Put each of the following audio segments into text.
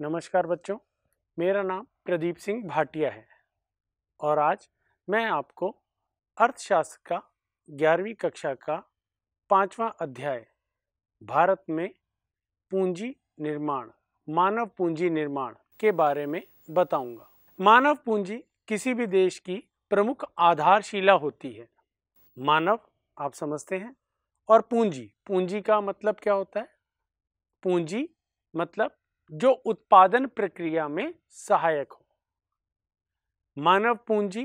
नमस्कार बच्चों, मेरा नाम प्रदीप सिंह भाटिया है और आज मैं आपको अर्थशास्त्र का ग्यारहवीं कक्षा का पांचवा अध्याय, भारत में पूंजी निर्माण, मानव पूंजी निर्माण के बारे में बताऊँगा। मानव पूंजी किसी भी देश की प्रमुख आधारशिला होती है। मानव, आप समझते हैं? और पूंजी पूंजी का मतलब क्या होता है? पूंजी मतलब जो उत्पादन प्रक्रिया में सहायक हो। मानव पूंजी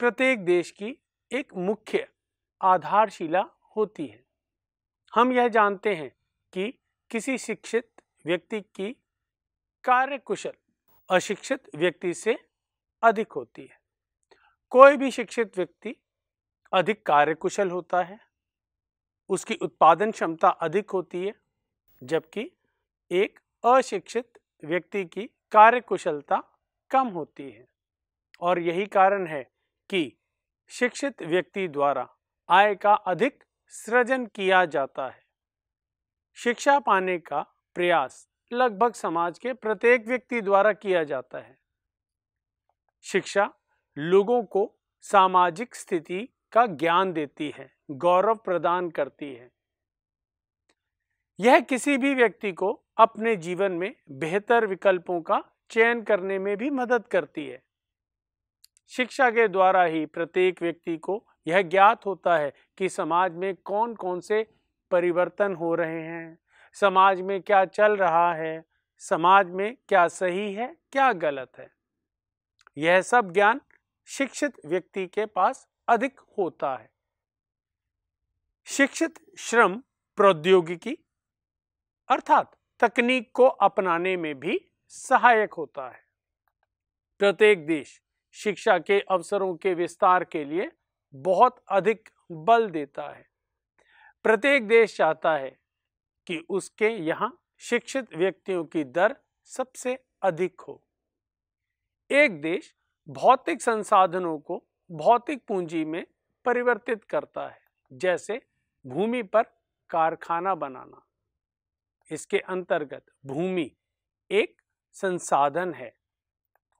प्रत्येक देश की एक मुख्य आधारशिला होती है। हम यह जानते हैं कि किसी शिक्षित व्यक्ति की कार्यकुशल अशिक्षित व्यक्ति से अधिक होती है। कोई भी शिक्षित व्यक्ति अधिक कार्यकुशल होता है, उसकी उत्पादन क्षमता अधिक होती है, जबकि एक अशिक्षित व्यक्ति की कार्यकुशलता कम होती है। और यही कारण है कि शिक्षित व्यक्ति द्वारा आय का अधिक सृजन किया जाता है। शिक्षा पाने का प्रयास लगभग समाज के प्रत्येक व्यक्ति द्वारा किया जाता है। शिक्षा लोगों को सामाजिक स्थिति का ज्ञान देती है, गौरव प्रदान करती है। यह किसी भी व्यक्ति को अपने जीवन में बेहतर विकल्पों का चयन करने में भी मदद करती है। शिक्षा के द्वारा ही प्रत्येक व्यक्ति को यह ज्ञात होता है कि समाज में कौन कौन से परिवर्तन हो रहे हैं, समाज में क्या चल रहा है, समाज में क्या सही है, क्या गलत है। यह सब ज्ञान शिक्षित व्यक्ति के पास अधिक होता है। शिक्षित श्रम प्रौद्योगिकी अर्थात तकनीक को अपनाने में भी सहायक होता है। प्रत्येक देश शिक्षा के अवसरों के विस्तार के लिए बहुत अधिक बल देता है। प्रत्येक देश चाहता है कि उसके यहाँ शिक्षित व्यक्तियों की दर सबसे अधिक हो। एक देश भौतिक संसाधनों को भौतिक पूंजी में परिवर्तित करता है, जैसे भूमि पर कारखाना बनाना। इसके अंतर्गत भूमि एक संसाधन है।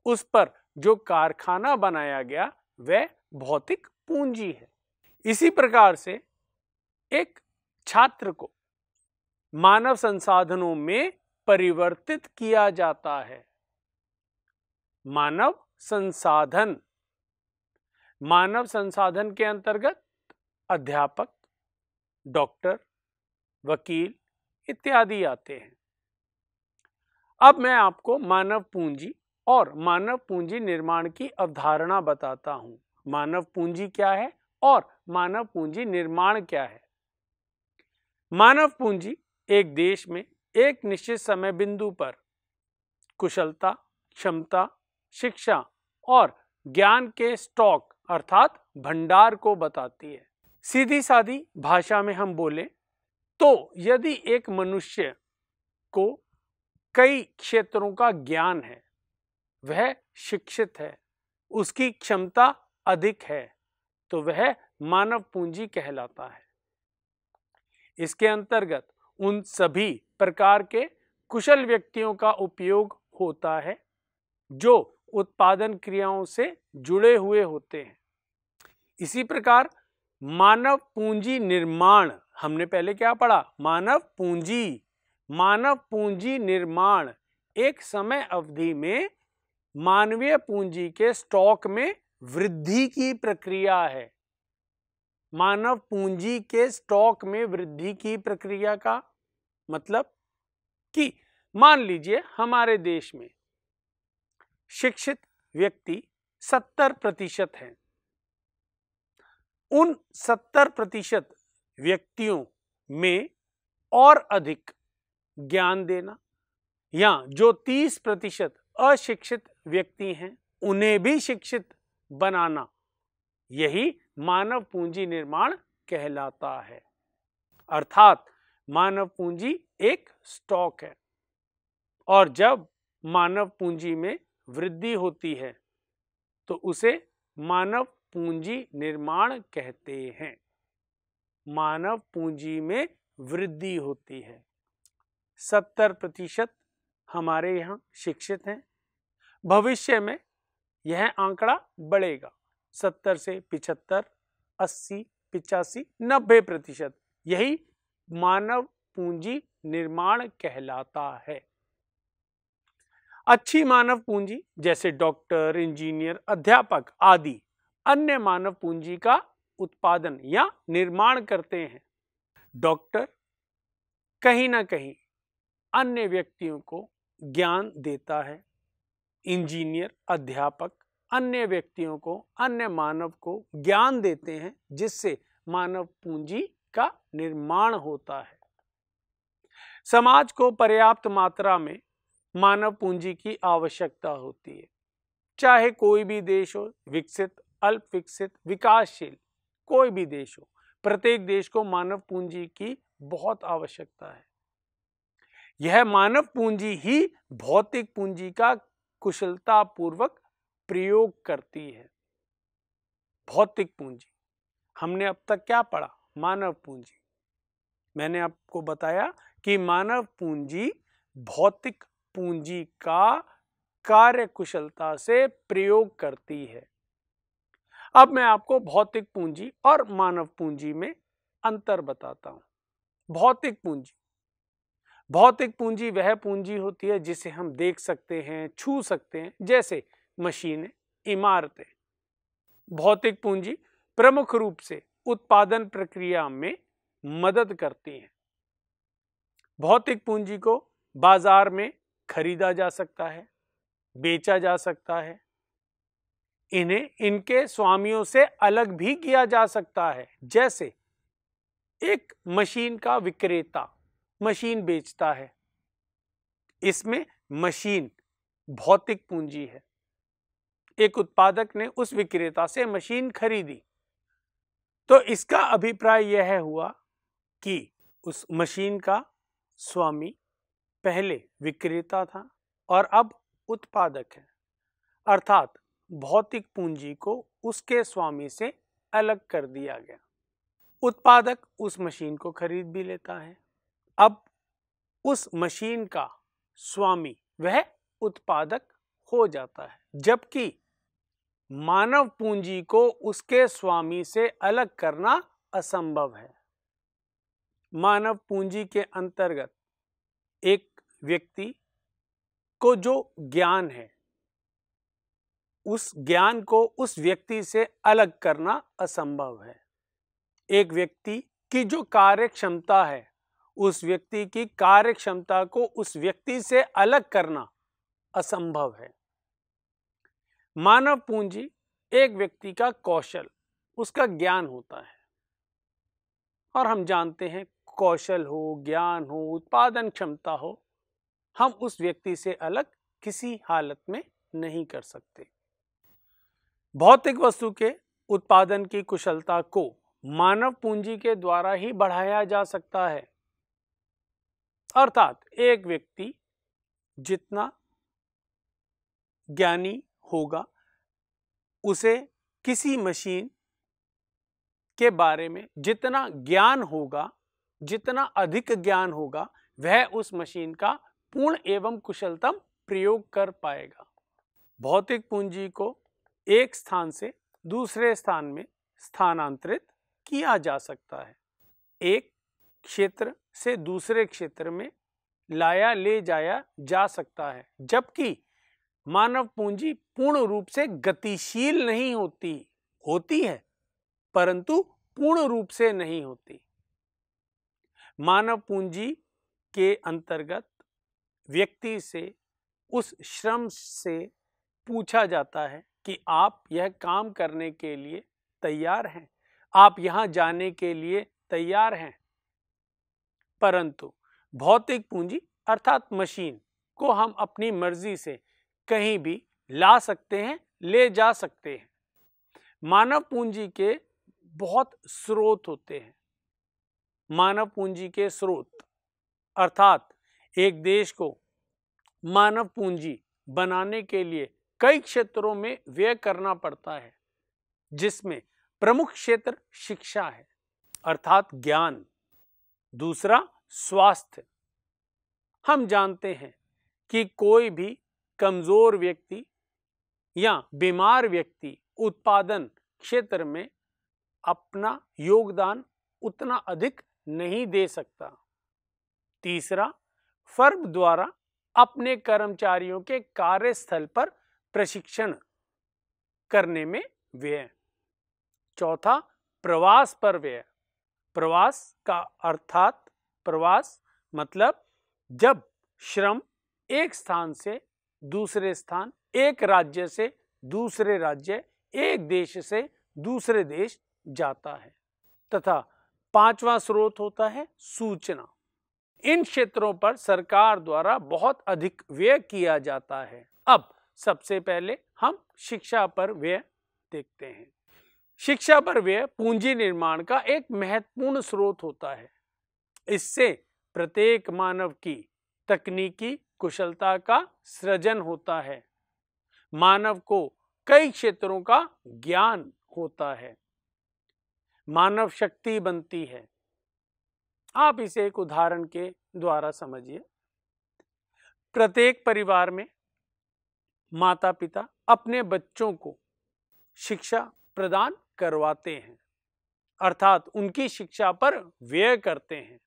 उस पर जो कारखाना बनाया गया, वह भौतिक पूंजी है। इसी प्रकार से एक छात्र को मानव संसाधनों में परिवर्तित किया जाता है। मानव संसाधन। मानव संसाधन के अंतर्गत अध्यापक, डॉक्टर, वकील इत्यादि आते हैं। अब मैं आपको मानव पूंजी और मानव पूंजी निर्माण की अवधारणा बताता हूँ। मानव पूंजी क्या है और मानव पूंजी निर्माण क्या है? मानव पूंजी एक देश में एक निश्चित समय बिंदु पर कुशलता, क्षमता, शिक्षा और ज्ञान के स्टॉक अर्थात भंडार को बताती है। सीधी सादी भाषा में हम बोले तो यदि एक मनुष्य को कई क्षेत्रों का ज्ञान है, वह शिक्षित है, उसकी क्षमता अधिक है तो वह मानव पूंजी कहलाता है। इसके अंतर्गत उन सभी प्रकार के कुशल व्यक्तियों का उपयोग होता है, जो उत्पादन क्रियाओं से जुड़े हुए होते हैं। इसी प्रकार मानव पूंजी निर्माण हमने पहले क्या पढ़ा? मानव पूंजी। मानव पूंजी निर्माण। एक समय अवधि में मानवीय पूंजी के स्टॉक में वृद्धि की प्रक्रिया है। मानव पूंजी के स्टॉक में वृद्धि की प्रक्रिया का मतलब कि मान लीजिए हमारे देश में शिक्षित व्यक्ति सत्तर प्रतिशत हैं। उन सत्तर प्रतिशत व्यक्तियों में और अधिक ज्ञान देना या जो तीस प्रतिशत अशिक्षित व्यक्ति हैं, उन्हें भी शिक्षित बनाना, यही मानव पूंजी निर्माण कहलाता है। अर्थात मानव पूंजी एक स्टॉक है और जब मानव पूंजी में वृद्धि होती है तो उसे मानव पूंजी निर्माण कहते हैं। मानव पूंजी में वृद्धि होती है। सत्तर प्रतिशत हमारे यहाँ शिक्षित हैं। भविष्य में यह आंकड़ा बढ़ेगा। सत्तर से पिछहत्तर, अस्सी, पिचासी, नब्बे प्रतिशत यही मानव पूंजी निर्माण कहलाता है। अच्छी मानव पूंजी जैसे डॉक्टर, इंजीनियर, अध्यापक आदि अन्य मानव पूंजी का उत्पादन या निर्माण करते हैं। डॉक्टर कहीं ना कहीं अन्य व्यक्तियों को ज्ञान देता है। इंजीनियर, अध्यापक अन्य व्यक्तियों को, अन्य मानव को ज्ञान देते हैं, जिससे मानव पूंजी का निर्माण होता है। समाज को पर्याप्त मात्रा में मानव पूंजी की आवश्यकता होती है। चाहे कोई भी देश हो, विकसित अल्प विकसित विकासशील कोई भी देश हो, प्रत्येक देश को मानव पूंजी की बहुत आवश्यकता है। यह मानव पूंजी ही भौतिक पूंजी का कुशलता पूर्वक प्रयोग करती है। भौतिक पूंजी, हमने अब तक क्या पढ़ा? मानव पूंजी। मैंने आपको बताया कि मानव पूंजी भौतिक पूंजी का कार्य कुशलता से प्रयोग करती है। अब मैं आपको भौतिक पूंजी और मानव पूंजी में अंतर बताता हूँ। भौतिक पूंजी। भौतिक पूंजी वह पूंजी होती है जिसे हम देख सकते हैं, छू सकते हैं, जैसे मशीनें, इमारतें। भौतिक पूंजी प्रमुख रूप से उत्पादन प्रक्रिया में मदद करती हैं। भौतिक पूंजी को बाज़ार में खरीदा जा सकता है, बेचा जा सकता है इन्हें इनके स्वामियों से अलग भी किया जा सकता है। जैसे, एक मशीन का विक्रेता मशीन बेचता है। इसमें मशीन भौतिक पूंजी है। एक उत्पादक ने उस विक्रेता से मशीन खरीदी। तो इसका अभिप्राय यह हुआ कि उस मशीन का स्वामी पहले विक्रेता था और अब उत्पादक है। अर्थात भौतिक पूंजी को उसके स्वामी से अलग कर दिया गया। उत्पादक उस मशीन को खरीद भी लेता है। अब उस मशीन का स्वामी वह उत्पादक हो जाता है, जबकि मानव पूंजी को उसके स्वामी से अलग करना असंभव है। मानव पूंजी के अंतर्गत एक व्यक्ति को जो ज्ञान है उस ज्ञान को उस व्यक्ति से अलग करना असंभव है। एक व्यक्ति की जो कार्य क्षमता है, उस व्यक्ति की कार्य क्षमता को उस व्यक्ति से अलग करना असंभव है। मानव पूंजी एक व्यक्ति का कौशल, उसका ज्ञान होता है। और हम जानते हैं, कौशल हो, ज्ञान हो, उत्पादन क्षमता हो, हम उस व्यक्ति से अलग किसी हालत में नहीं कर सकते। भौतिक वस्तु के उत्पादन की कुशलता को मानव पूंजी के द्वारा ही बढ़ाया जा सकता है। अर्थात एक व्यक्ति जितना ज्ञानी होगा, उसे किसी मशीन के बारे में जितना ज्ञान होगा, जितना अधिक ज्ञान होगा, वह उस मशीन का पूर्ण एवं कुशलतम प्रयोग कर पाएगा। भौतिक पूंजी को एक स्थान से दूसरे स्थान में स्थानांतरित किया जा सकता है। एक क्षेत्र से दूसरे क्षेत्र में लाया ले जाया जा सकता है, जबकि मानव पूंजी पूर्ण रूप से गतिशील नहीं होती होती है, परंतु पूर्ण रूप से नहीं होती। मानव पूंजी के अंतर्गत व्यक्ति से, उस श्रम से पूछा जाता है कि आप यह काम करने के लिए तैयार हैं। आप यहाँ जाने के लिए तैयार हैं। परंतु भौतिक पूंजी अर्थात मशीन को हम अपनी मर्ज़ी से कहीं भी ला सकते हैं, ले जा सकते हैं। मानव पूंजी के बहुत स्रोत होते हैं। मानव पूंजी के स्रोत अर्थात एक देश को मानव पूंजी बनाने के लिए कई क्षेत्रों में व्यय करना पड़ता है, जिसमें प्रमुख क्षेत्र शिक्षा है, अर्थात ज्ञान। दूसरा, स्वास्थ्य। हम जानते हैं कि कोई भी कमज़ोर व्यक्ति या बीमार व्यक्ति उत्पादन क्षेत्र में अपना योगदान उतना अधिक नहीं दे सकता। तीसरा, फर्म द्वारा अपने कर्मचारियों के कार्यस्थल पर प्रशिक्षण करने में व्यय। चौथा, प्रवास पर व्यय। प्रवास का अर्थात प्रवास मतलब जब श्रम एक स्थान से दूसरे स्थान, एक राज्य से दूसरे राज्य, एक देश से दूसरे देश जाता है। तथा पांचवा स्रोत होता है सूचना। इन क्षेत्रों पर सरकार द्वारा बहुत अधिक व्यय किया जाता है। अब सबसे पहले हम शिक्षा पर व्यय देखते हैं। शिक्षा पर व्यय पूंजी निर्माण का एक महत्वपूर्ण स्रोत होता है। इससे प्रत्येक मानव की तकनीकी कुशलता का सृजन होता है। मानव को कई क्षेत्रों का ज्ञान होता है। मानव शक्ति बनती है। आप इसे एक उदाहरण के द्वारा समझिए। प्रत्येक परिवार में माता पिता अपने बच्चों को शिक्षा प्रदान करवाते हैं, अर्थात उनकी शिक्षा पर व्यय करते हैं।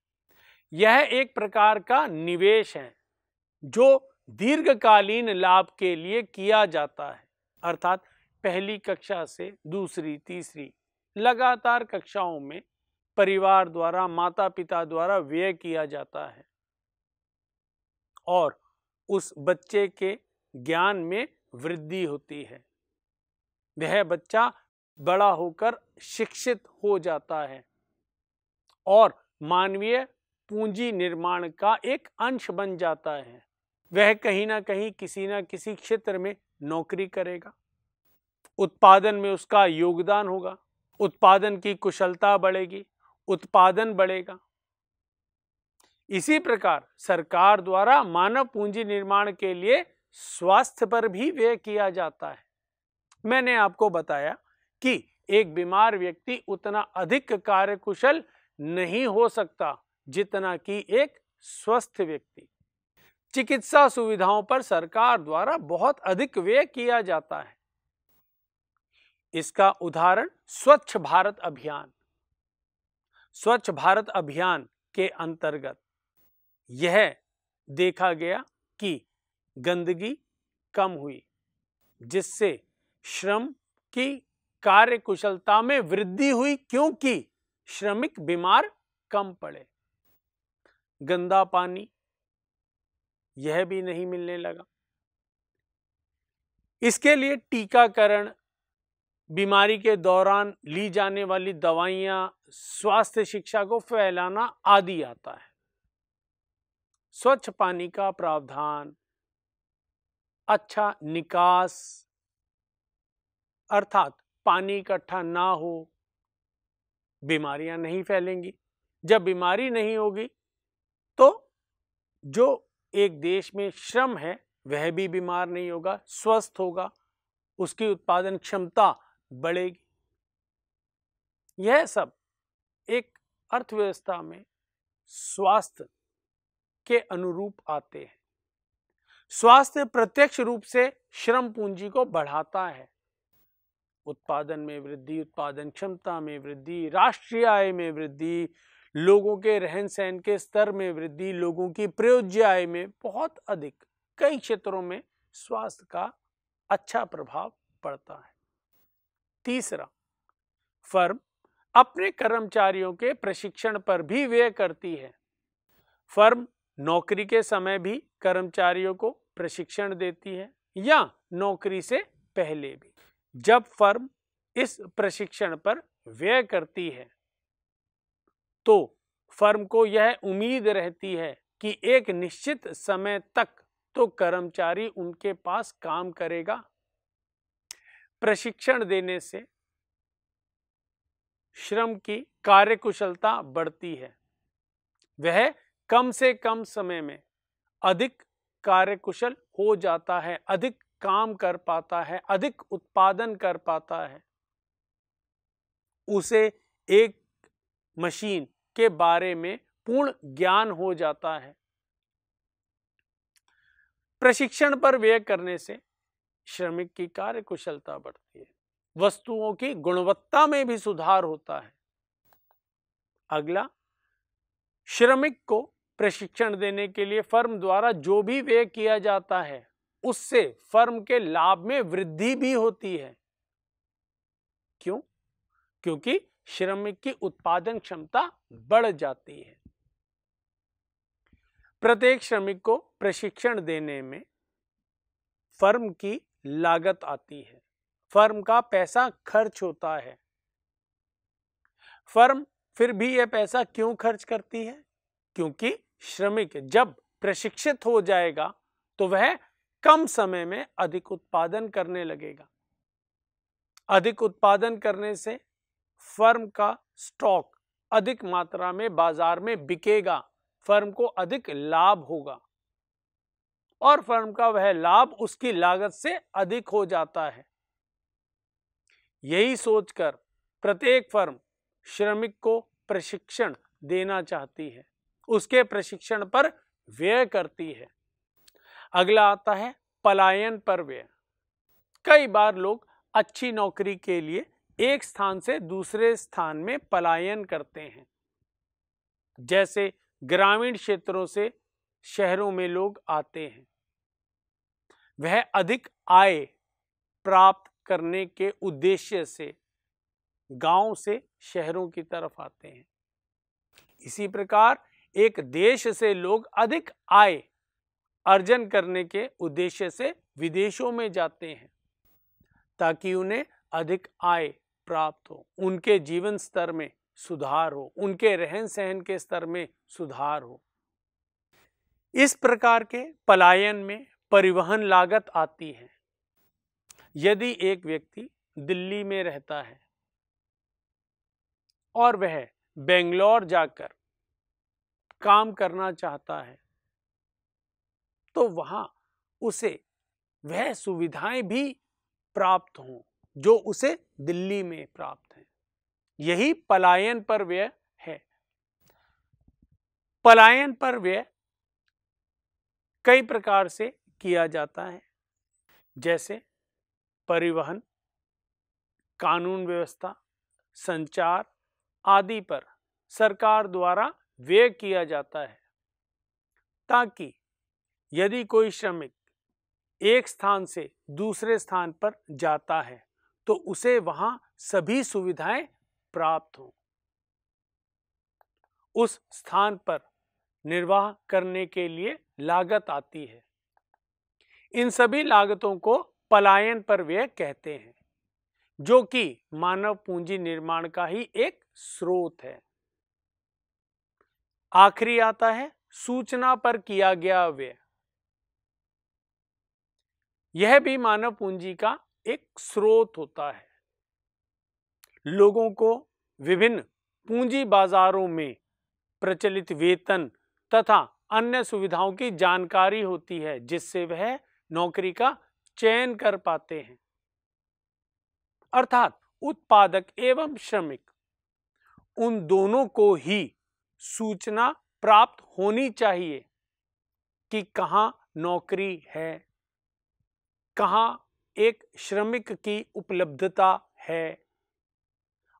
यह एक प्रकार का निवेश है, जो दीर्घकालीन लाभ के लिए किया जाता है, अर्थात पहली कक्षा से दूसरी, तीसरी, लगातार कक्षाओं में परिवार द्वारा माता पिता द्वारा व्यय किया जाता है और उस बच्चे के ज्ञान में वृद्धि होती है। वह बच्चा बड़ा होकर शिक्षित हो जाता है और मानवीय पूंजी निर्माण का एक अंश बन जाता है। वह कहीं ना कहीं किसी ना किसी क्षेत्र में नौकरी करेगा। उत्पादन में उसका योगदान होगा। उत्पादन की कुशलता बढ़ेगी। उत्पादन बढ़ेगा। इसी प्रकार सरकार द्वारा मानव पूंजी निर्माण के लिए स्वास्थ्य पर भी व्यय किया जाता है। मैंने आपको बताया कि एक बीमार व्यक्ति उतना अधिक कार्यकुशल नहीं हो सकता जितना कि एक स्वस्थ व्यक्ति। चिकित्सा सुविधाओं पर सरकार द्वारा बहुत अधिक व्यय किया जाता है। इसका उदाहरण स्वच्छ भारत अभियान। स्वच्छ भारत अभियान के अंतर्गत यह देखा गया कि गंदगी कम हुई, जिससे श्रम की कार्य कुशलता में वृद्धि हुई क्योंकि श्रमिक बीमार कम पड़े। गंदा पानी यह भी नहीं मिलने लगा। इसके लिए टीकाकरण बीमारी के दौरान ली जाने वाली दवाइयाँ स्वास्थ्य शिक्षा को फैलाना आदि आता है। स्वच्छ पानी का प्रावधान अच्छा निकास अर्थात पानी इकट्ठा ना हो, बीमारियाँ नहीं फैलेंगी। जब बीमारी नहीं होगी तो जो एक देश में श्रम है, वह भी बीमार नहीं होगा, स्वस्थ होगा, उसकी उत्पादन क्षमता बढ़ेगी। यह सब एक अर्थव्यवस्था में स्वास्थ्य के अनुरूप आते हैं। स्वास्थ्य प्रत्यक्ष रूप से श्रम पूंजी को बढ़ाता है। उत्पादन में वृद्धि, उत्पादन क्षमता में वृद्धि, राष्ट्रीय आय में वृद्धि, लोगों के रहन सहन के स्तर में वृद्धि, लोगों की प्रयोज्य आय में बहुत अधिक। कई क्षेत्रों में स्वास्थ्य का अच्छा प्रभाव पड़ता है। तीसरा, फर्म अपने कर्मचारियों के प्रशिक्षण पर भी व्यय करती है। फर्म नौकरी के समय भी कर्मचारियों को प्रशिक्षण देती है या नौकरी से पहले भी। जब फर्म इस प्रशिक्षण पर व्यय करती है तो फर्म को यह उम्मीद रहती है कि एक निश्चित समय तक तो कर्मचारी उनके पास काम करेगा। प्रशिक्षण देने से श्रम की कार्यकुशलता बढ़ती है। वह कम से कम समय में अधिक कार्यकुशल हो जाता है, अधिक काम कर पाता है, अधिक उत्पादन कर पाता है। उसे एक मशीन के बारे में पूर्ण ज्ञान हो जाता है। प्रशिक्षण पर व्यय करने से श्रमिक की कार्य कुशलता बढ़ती है। वस्तुओं की गुणवत्ता में भी सुधार होता है। अगला, श्रमिक को प्रशिक्षण देने के लिए फर्म द्वारा जो भी व्यय किया जाता है, उससे फर्म के लाभ में वृद्धि भी होती है। क्यों? क्योंकि श्रमिक की उत्पादन क्षमता बढ़ जाती है। प्रत्येक श्रमिक को प्रशिक्षण देने में फर्म की लागत आती है। फर्म का पैसा खर्च होता है। फर्म फिर भी यह पैसा क्यों खर्च करती है? क्योंकि श्रमिक जब प्रशिक्षित हो जाएगा तो वह कम समय में अधिक उत्पादन करने लगेगा। अधिक उत्पादन करने से फर्म का स्टॉक अधिक मात्रा में बाज़ार में बिकेगा, फर्म को अधिक लाभ होगा और फर्म का वह लाभ उसकी लागत से अधिक हो जाता है। यही सोचकर प्रत्येक फर्म श्रमिक को प्रशिक्षण देना चाहती है। उसके प्रशिक्षण पर व्यय करती है। अगला आता है पलायन पर व्यय। कई बार लोग अच्छी नौकरी के लिए एक स्थान से दूसरे स्थान में पलायन करते हैं। जैसे ग्रामीण क्षेत्रों से शहरों में लोग आते हैं। वह अधिक आय प्राप्त करने के उद्देश्य से गाँव से शहरों की तरफ़ आते हैं। इसी प्रकार एक देश से लोग अधिक आय अर्जन करने के उद्देश्य से विदेशों में जाते हैं, ताकि उन्हें अधिक आय प्राप्त हो। उनके जीवन स्तर में सुधार हो, उनके रहन सहन के स्तर में सुधार हो। इस प्रकार के पलायन में परिवहन लागत आती है। यदि एक व्यक्ति दिल्ली में रहता है और वह बेंगलोर जाकर काम करना चाहता है तो वहाँ उसे वह सुविधाएँ भी प्राप्त हों, जो उसे दिल्ली में प्राप्त है। यही पलायन पर व्यय है। पलायन पर व्यय कई प्रकार से किया जाता है, जैसे परिवहन, कानून व्यवस्था, संचार आदि पर सरकार द्वारा व्यय किया जाता है, ताकि यदि कोई श्रमिक एक स्थान से दूसरे स्थान पर जाता है तो उसे वहाँ सभी सुविधाएँ प्राप्त हो। उस स्थान पर निर्वाह करने के लिए लागत आती है। इन सभी लागतों को पलायन पर व्यय कहते हैं, जो कि मानव पूंजी निर्माण का ही एक स्रोत है। आखिरी आता है, सूचना पर किया गया व्यय। यह भी मानव पूंजी का एक स्रोत होता है। लोगों को विभिन्न पूंजी बाजारों में प्रचलित वेतन तथा अन्य सुविधाओं की जानकारी होती है, जिससे वह नौकरी का चयन कर पाते हैं। अर्थात उत्पादक एवं श्रमिक, उन दोनों को ही सूचना प्राप्त होनी चाहिए कि कहाँ नौकरी है, कहाँ एक श्रमिक की उपलब्धता है।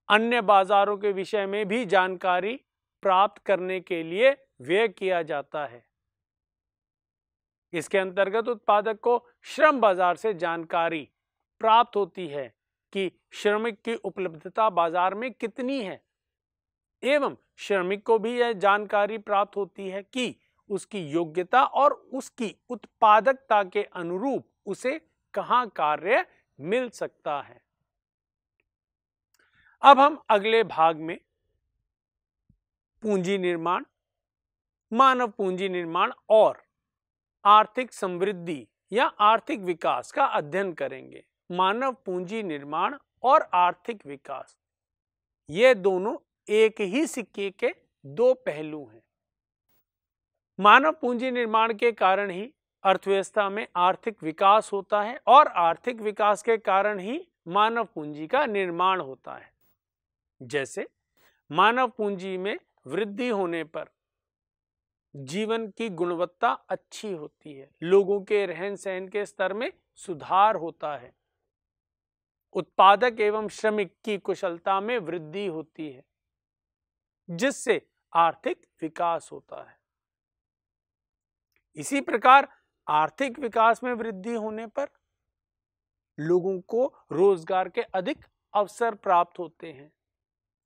अन्य बाजारों के विषय में भी जानकारी प्राप्त करने के लिए व्यय किया जाता है। इसके अंतर्गत उत्पादक को श्रम बाज़ार से जानकारी प्राप्त होती है कि श्रमिक की उपलब्धता बाज़ार में कितनी है। एवं श्रमिक को भी यह जानकारी प्राप्त होती है कि उसकी योग्यता और उसकी उत्पादकता के अनुरूप उसे कहाँ कार्य मिल सकता है। अब हम अगले भाग में पूंजी निर्माण, मानव पूंजी निर्माण और आर्थिक समृद्धि या आर्थिक विकास का अध्ययन करेंगे। मानव पूंजी निर्माण और आर्थिक विकास, ये दोनों एक ही सिक्के के दो पहलू हैं। मानव पूंजी निर्माण के कारण ही अर्थव्यवस्था में आर्थिक विकास होता है और आर्थिक विकास के कारण ही मानव पूंजी का निर्माण होता है। जैसे, मानव पूंजी में वृद्धि होने पर जीवन की गुणवत्ता अच्छी होती है, लोगों के रहन सहन के स्तर में सुधार होता है। उत्पादक एवं श्रमिक की कुशलता में वृद्धि होती है। जिससे आर्थिक विकास होता है। इसी प्रकार आर्थिक विकास में वृद्धि होने पर लोगों को रोज़गार के अधिक अवसर प्राप्त होते हैं।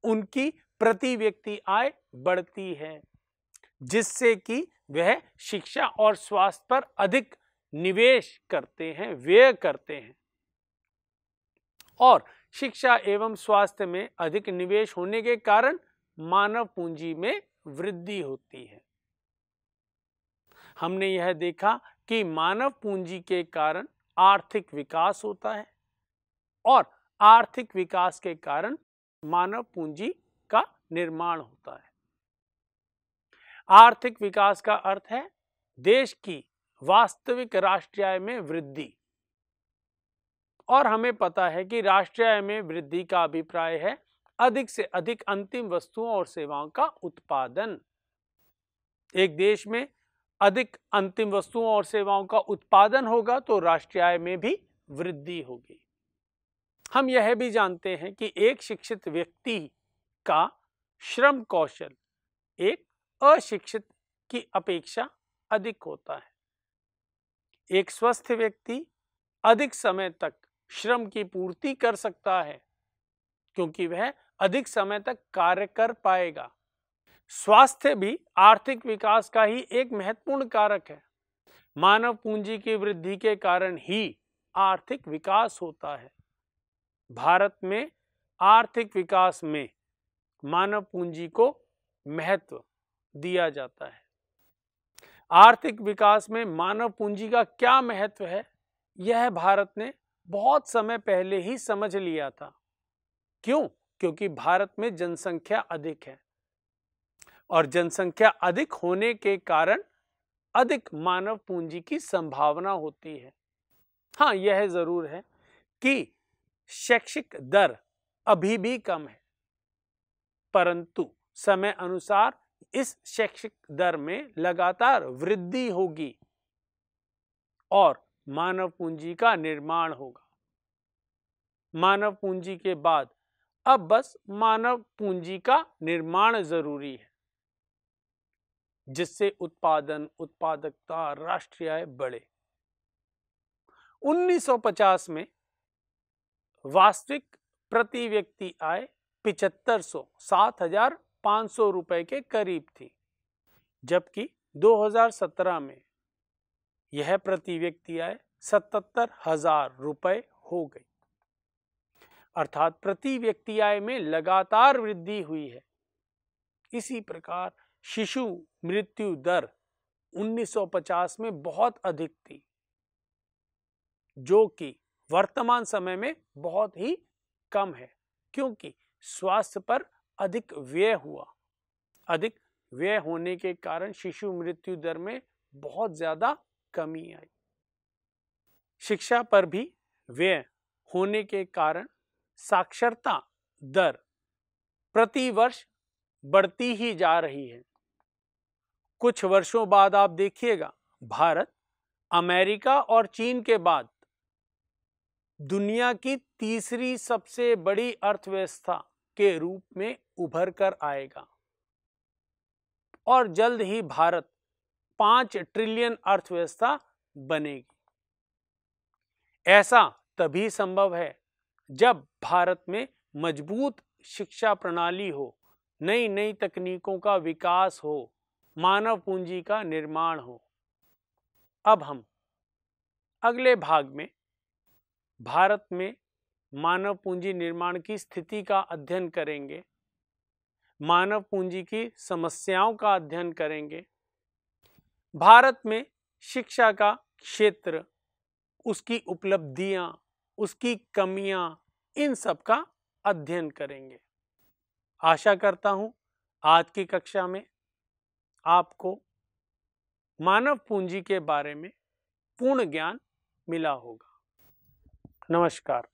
उनकी प्रति व्यक्ति आय बढ़ती है, जिससे कि वह शिक्षा और स्वास्थ्य पर अधिक निवेश करते हैं, व्यय करते हैं। और शिक्षा एवं स्वास्थ्य में अधिक निवेश होने के कारण मानव पूंजी में वृद्धि होती है। हमने यह देखा कि मानव पूंजी के कारण आर्थिक विकास होता है और आर्थिक विकास के कारण मानव पूंजी का निर्माण होता है। आर्थिक विकास का अर्थ है देश की वास्तविक राष्ट्रीय आय में वृद्धि। और हमें पता है कि राष्ट्रीय आय में वृद्धि का अभिप्राय है अधिक से अधिक अंतिम वस्तुओं और सेवाओं का उत्पादन। एक देश में अधिक अंतिम वस्तुओं और सेवाओं का उत्पादन होगा तो राष्ट्रीय आय में भी वृद्धि होगी। हम यह भी जानते हैं कि एक शिक्षित व्यक्ति का श्रम कौशल एक अशिक्षित की अपेक्षा अधिक होता है। एक स्वस्थ व्यक्ति अधिक समय तक श्रम की पूर्ति कर सकता है, क्योंकि वह अधिक समय तक कार्य कर पाएगा। स्वास्थ्य भी आर्थिक विकास का ही एक महत्वपूर्ण कारक है। मानव पूंजी की वृद्धि के कारण ही आर्थिक विकास होता है। भारत में आर्थिक विकास में मानव पूंजी को महत्व दिया जाता है। आर्थिक विकास में मानव पूंजी का क्या महत्व है, यह भारत ने बहुत समय पहले ही समझ लिया था। क्यों? क्योंकि भारत में जनसंख्या अधिक है। और जनसंख्या अधिक होने के कारण अधिक मानव पूंजी की संभावना होती है। हाँ यह ज़रूर है कि शैक्षिक दर अभी भी कम है। परंतु समय अनुसार इस शैक्षिक दर में लगातार वृद्धि होगी और मानव पूंजी का निर्माण होगा। मानव पूंजी के बाद अब बस मानव पूंजी का निर्माण ज़रूरी है, जिससे उत्पादन, उत्पादकता, राष्ट्रीय आय बढ़े। 1950 में वास्तविक प्रति व्यक्ति आय पिचहत्तर सौ, सात हज़ार पाँच सौ रुपए के करीब थी, जबकि 2017 में यह प्रति व्यक्ति आय सतहत्तर हज़ार रुपए हो गई। अर्थात प्रति व्यक्ति आय में लगातार वृद्धि हुई है। इसी प्रकार शिशु मृत्यु दर 1950 में बहुत अधिक थी, जो कि वर्तमान समय में बहुत ही कम है, क्योंकि स्वास्थ्य पर अधिक व्यय हुआ। अधिक व्यय होने के कारण शिशु मृत्यु दर में बहुत ज़्यादा कमी आई। शिक्षा पर भी व्यय होने के कारण साक्षरता दर प्रति वर्ष बढ़ती ही जा रही है। कुछ वर्षों बाद आप देखिएगा, भारत, अमेरिका और चीन के बाद दुनिया की तीसरी सबसे बड़ी अर्थव्यवस्था के रूप में उभर कर आएगा। और जल्द ही भारत पाँच ट्रिलियन अर्थव्यवस्था बनेगी। ऐसा तभी संभव है जब भारत में मज़बूत शिक्षा प्रणाली हो नई नई तकनीकों का विकास हो, मानव पूंजी का निर्माण हो। अब हम अगले भाग में भारत में मानव पूंजी निर्माण की स्थिति का अध्ययन करेंगे, मानव पूंजी की समस्याओं का अध्ययन करेंगे। भारत में शिक्षा का क्षेत्र, उसकी उपलब्धियाँ उसकी कमियाँ इन सब का अध्ययन करेंगे। आशा करता हूँ आज की कक्षा में आपको मानव पूंजी के बारे में पूर्ण ज्ञान मिला होगा। नमस्कार।